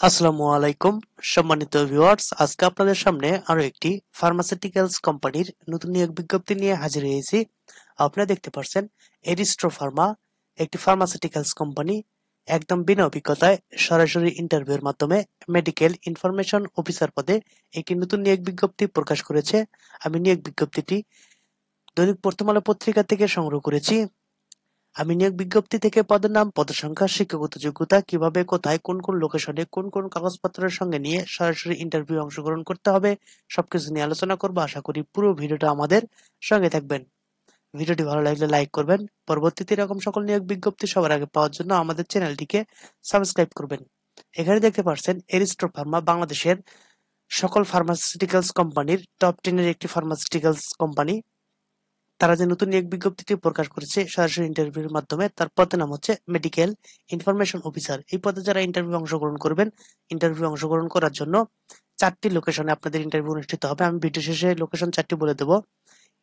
আসসালামু আলাইকুম, সম্মানিত ভিউয়ার্স আজকে আপনাদের সামনে আরও একটি ফার্মাসিউটিক্যালস কোম্পানির নতুন নিয়োগ বিজ্ঞপ্তি নিয়ে হাজির হয়েছি। আপনারা দেখতে পাচ্ছেন এরিস্ট্রো ফার্মা একটি ফার্মাসিউটিক্যালস কোম্পানি একদম বিনা অভিজ্ঞতায় সরাসরি ইন্টারভিউর মাধ্যমে মেডিকেল ইনফরমেশন অফিসার পদে একটি নতুন নিয়োগ বিজ্ঞপ্তি প্রকাশ করেছে। আমি নিয়োগ বিজ্ঞপ্তিটি দৈনিক বর্তমানে পত্রিকা থেকে সংগ্রহ করেছি। আমি নিয়োগ বিজ্ঞপ্তি থেকে পদের নাম পদের সংখ্যা শিক্ষাগত যোগ্যতা, কীভাবে, কোথায়, কোন কোন লোকেশনে, কোন কোন কাগজপত্রের সঙ্গে নিয়ে সরাসরি ইন্টারভিউ অংশগ্রহণ করতে হবে, সবকিছু নিয়ে আলোচনা করব। আশা করি পুরো ভিডিওটা আমাদের সঙ্গে থাকবেন। ভিডিওটি ভালো লাগলে লাইক করবেন। পরবর্তীতে এরকম সকল নিয়োগ বিজ্ঞপ্তি সবার আগে পাওয়ার জন্য আমাদের চ্যানেলটিকে সাবস্ক্রাইব করবেন। এখানে দেখতে পাচ্ছেন এরিস্টো ফার্মা বাংলাদেশের সকল ফার্মাসিউটিক্যালস কোম্পানির টপ টেনের একটি ফার্মাসিউটিক্যালস কোম্পানি তারা যে নতুন এক বিজ্ঞপ্তিটি প্রকাশ করেছে, সরাসরি ইন্টারভিউর মাধ্যমে, তার পদের নাম হচ্ছে মেডিকেল ইনফরমেশন অফিসার এই পদে যারা ইন্টারভিউ অংশগ্রহণ করবেন ইন্টারভিউ অংশগ্রহণ করার জন্য চারটি লোকেশনে আপনাদের ইন্টারভিউ অনুষ্ঠিত হবে। আমি ভিডিও শেষে লোকেশন চারটি বলে দেবো।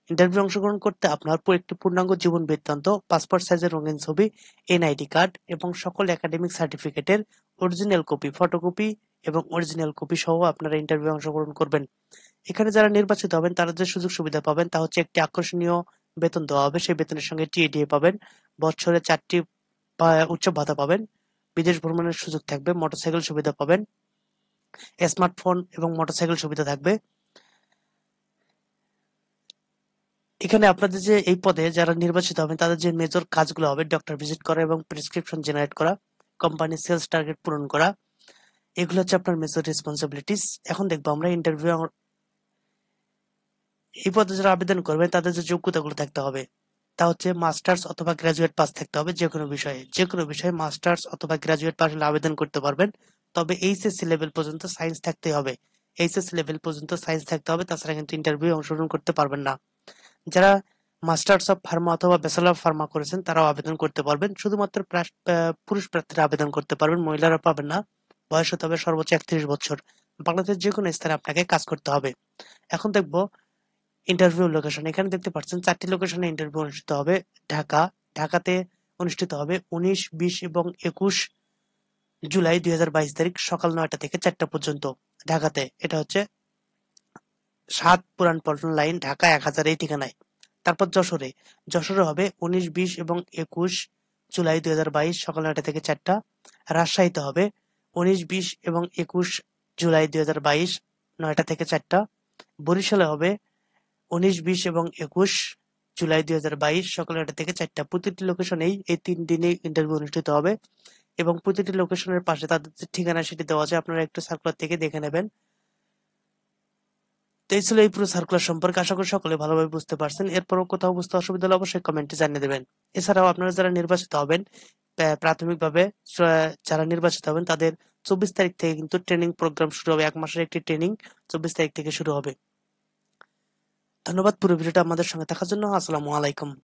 ইন্টারভিউ অংশগ্রহণ করতে আপনার একটি পূর্ণাঙ্গ জীবন বৃত্তান্ত পাসপোর্ট সাইজের রঙিন ছবি এনআইডি কার্ড এবং সকল একাডেমিক সার্টিফিকেটের অরিজিনাল কপি ফটোকপি এবং অরিজিনাল কপি সহ আপনারা ইন্টারভিউ অংশগ্রহণ করবেন। এখানে যারা নির্বাচিত হবেন, তারা যে সুযোগ সুবিধা পাবেন তা হচ্ছে একটি আকর্ষণীয় বেতন দেওয়া হবে। সেই বেতনের সঙ্গে টিএডিএ পাবেন। বছরে চারটি উৎসব ভাতা পাবেন। বিদেশ ভ্রমণের সুযোগ থাকবে। মোটরসাইকেল সুবিধা পাবেন। স্মার্টফোন এবং মোটরসাইকেল সুবিধা থাকবে। এখানে আপনাদের যে এই পদে যারা নির্বাচিত হবেন তাদের যে মেজর কাজগুলো হবে ডক্টর ভিজিট করা এবং প্রেসক্রিপশন জেনারেট করা কোম্পানির সেলস টার্গেট পূরণ করা, এগুলো হচ্ছে আপনার মেজর রেসপন্সিবিলিটিস এখন দেখব আমরা ইন্টারভিউ এই পদে যারা আবেদন করবে, তাদের যে যোগ্যতাগুলো থাকতে হবে, তা হচ্ছে মাস্টার্স অথবা গ্রাজুয়েট পাস থাকতে হবে যে কোনো বিষয়ে। যে কোনো বিষয়ে মাস্টার্স অথবা গ্রাজুয়েট পাস হলে আবেদন করতে পারবেন। তবে এইচএসসি লেভেল পর্যন্ত সায়েন্স থাকতে হবে। এইচএসসি লেভেল পর্যন্ত সায়েন্স থাকতে হবে, তাছাড়া কিন্তু ইন্টারভিউ অংশগ্রহণ করতে পারবেন না। যারা মাস্টার্স অফ ফার্মা অথবা ব্যাচেলর অফ ফার্মা করেছেন, তারাও আবেদন করতে পারবেন। শুধুমাত্র পুরুষ প্রার্থীরা আবেদন করতে পারবেন, মহিলারা পাবেন না। বয়স হতে হবে সর্বোচ্চ একত্রিশ বছর। বাংলাদেশের যে কোনো স্থানে আপনাকে কাজ করতে হবে। এখন দেখব ইন্টারভিউ লোকেশন এখানে দেখতে পাচ্ছেন, চারটি লোকেশনে ইন্টারভিউ অনুষ্ঠিত হবে। ঢাকা, ঢাকাতে অনুষ্ঠিত হবে উনিশ, বিশ এবং একুশ জুলাই দুই হাজার বাইশ তারিখ সকাল নয়টা থেকে চারটা পর্যন্ত। ঢাকাতে। এটা হচ্ছে সাত পুরান পল্টন লাইন, ঢাকা এক হাজার এই ঠিকানায়। তারপর যশোরে। যশোরে হবে উনিশ, বিশ এবং একুশ জুলাই দুই হাজার বাইশ, সকাল নয়টা থেকে চারটা। রাজশাহীতে হবে উনিশ, বিশ এবং একুশ জুলাই দুই হাজার বাইশ, নয়টা থেকে চারটা। বরিশালে হবে উনিশ, বিশ এবং একুশ জুলাই দুই হাজার বাইশ, সকাল নয়টা থেকে চারটা। প্রতিটি লোকেশনেই এই তিন দিনে ইন্টারভিউ অনুষ্ঠিত হবে। এবং প্রতিটি লোকেশনের পাশে তাদের ঠিকানা সেটি দেওয়া আছে, আপনারা একটু সার্কুলার থেকে দেখে নেবেন। এই ছিল এই পুরো সার্কুলার সম্পর্কে। আশা করি সকলে ভালোভাবে বুঝতে পারছেন। এরপর কোথাও বুঝতে অসুবিধা হলে অবশ্যই কমেন্টে জানিয়ে দেবেন। এছাড়াও আপনারা যারা নির্বাচিত হবেন প্রাথমিকভাবে যারা নির্বাচিত হবেন, তাদের চব্বিশ তারিখ থেকে কিন্তু ট্রেনিং প্রোগ্রাম শুরু হবে। এক মাসের একটি ট্রেনিং চব্বিশ তারিখ থেকে শুরু হবে। ধন্যবাদ। পুরো ভিডিওটা আমাদের সঙ্গে থাকার জন্য। আসসালামু আলাইকুম।